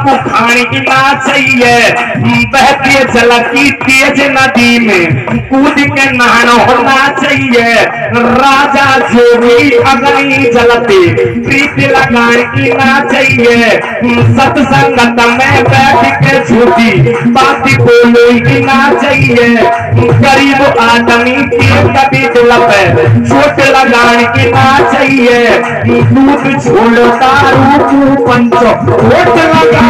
बाप को खाने ना चाहिए बहती जल की तेज नदी में। कूद के नहाना होना चाहिए राजा जो भी अग्नि जलते, प्रीति लगाने ना चाहिए सत्संगत में बैठ के झूठी बात बोलो ही ना चाहिए गरीब आदमी की कभी दिल पे चोट लगाने की ना चाहिए दूध छोड़ दारू पंचो वोट लगाने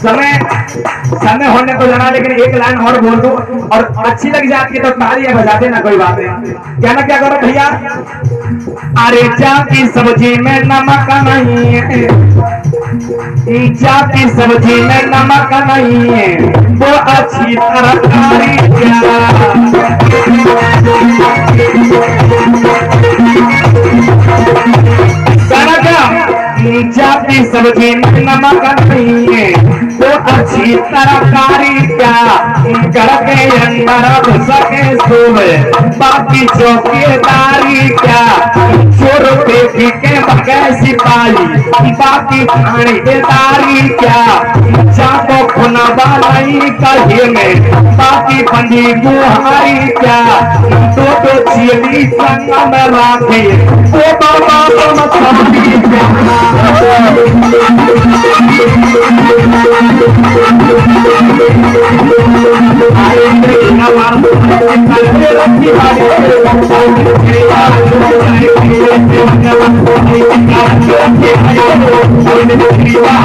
समय समय होने को जाना लेकिन एक लाइन और बोल दो, और अच्छी लग जाती है तो तालियाँ बजा देना कोई बात नहीं। कहना क्या करो भैया? अरे की सब्ज़ी में नमक नहीं है। जा की सब्ज़ी में नमक नहीं है। वो अच्छी क्या जाती सब्ज़ी में नमक नहीं है। अच्छी तरकारी क्या घर के अंदर घुस के सोए बाकी चौकीदारी क्या चोर बेटी के बगैर सिपाही बाकी थानेदारी क्या जाको खुनबा नहीं कहिए में बाकी बंदी बुहारी क्या दो दो चीली संग में राखे ओ बाबा तुम नव कृपा